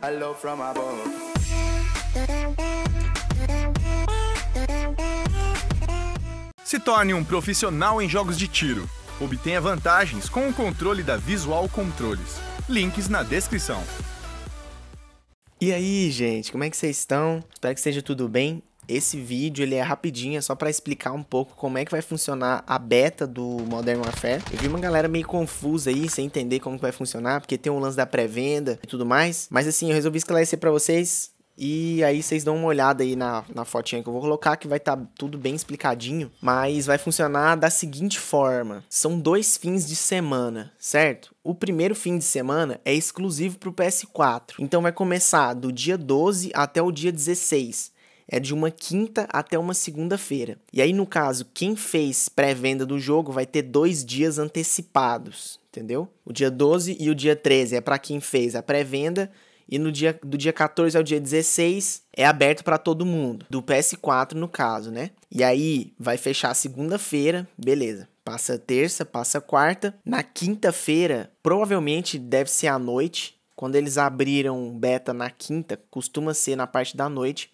Hello from above. Se torne um profissional em jogos de tiro. Obtenha vantagens com o controle da Visual Controles. Links na descrição. E aí, gente, como é que vocês estão? Espero que esteja tudo bem. Esse vídeo ele é rapidinho, é só para explicar um pouco como é que vai funcionar a beta do Modern Warfare. Eu vi uma galera meio confusa aí, sem entender como que vai funcionar, porque tem um lance da pré-venda e tudo mais. Mas assim, eu resolvi esclarecer para vocês e aí vocês dão uma olhada aí na, na fotinha que eu vou colocar, que vai estar tá tudo bem explicadinho. Mas vai funcionar da seguinte forma: são dois fins de semana, certo? O primeiro fim de semana é exclusivo para o PS4. Então vai começar do dia 12 até o dia 16 é de uma quinta até uma segunda-feira. E aí, no caso, quem fez pré-venda do jogo vai ter dois dias antecipados, entendeu? O dia 12 e o dia 13 é para quem fez a pré-venda. E no dia do dia 14 ao dia 16 é aberto para todo mundo, do PS4 no caso, né? E aí vai fechar segunda-feira, beleza. Passa terça, passa quarta. Na quinta-feira, provavelmente deve ser à noite. Quando eles abriram beta na quinta, costuma ser na parte da noite.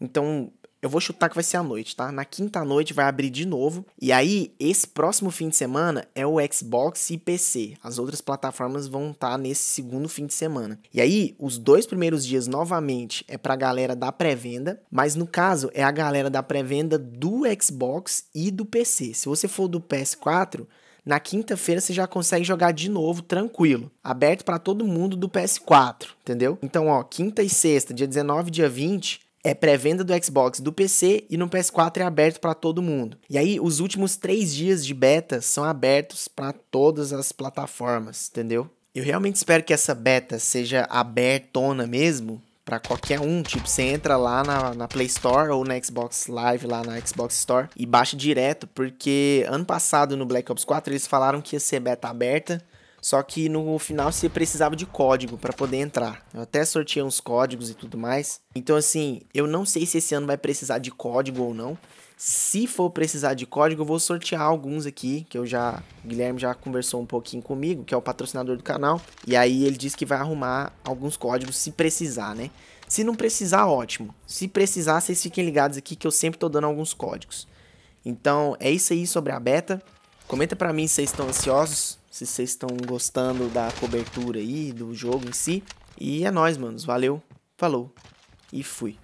Então, eu vou chutar que vai ser à noite, tá? Na quinta noite vai abrir de novo. E aí, esse próximo fim de semana é o Xbox e PC. As outras plataformas vão estar tá nesse segundo fim de semana. E aí, os dois primeiros dias, novamente, é pra galera da pré-venda. Mas no caso, é a galera da pré-venda do Xbox e do PC. Se você for do PS4. Na quinta-feira você já consegue jogar de novo tranquilo, aberto para todo mundo do PS4, entendeu? Então, ó, quinta e sexta, dia 19 e dia 20, é pré-venda do Xbox do PC e no PS4 é aberto para todo mundo. E aí, os últimos três dias de beta são abertos para todas as plataformas, entendeu? Eu realmente espero que essa beta seja abertona mesmo, para qualquer um. Tipo, você entra lá na, na Play Store ou na Xbox Live, lá na Xbox Store, e baixa direto, porque ano passado no Black Ops 4 eles falaram que ia ser beta aberta. Só que no final você precisava de código para poder entrar. Eu até sorteei uns códigos e tudo mais. Então, assim, eu não sei se esse ano vai precisar de código ou não. Se for precisar de código, eu vou sortear alguns aqui, que eu já. O Guilherme já conversou um pouquinho comigo, que é o patrocinador do canal. E aí ele disse que vai arrumar alguns códigos se precisar, né? Se não precisar, ótimo. Se precisar, vocês fiquem ligados aqui que eu sempre tô dando alguns códigos. Então, é isso aí sobre a beta. Comenta para mim se vocês estão ansiosos se vocês estão gostando da cobertura aí, do jogo em si. E é nóis, manos. Valeu, falou e fui.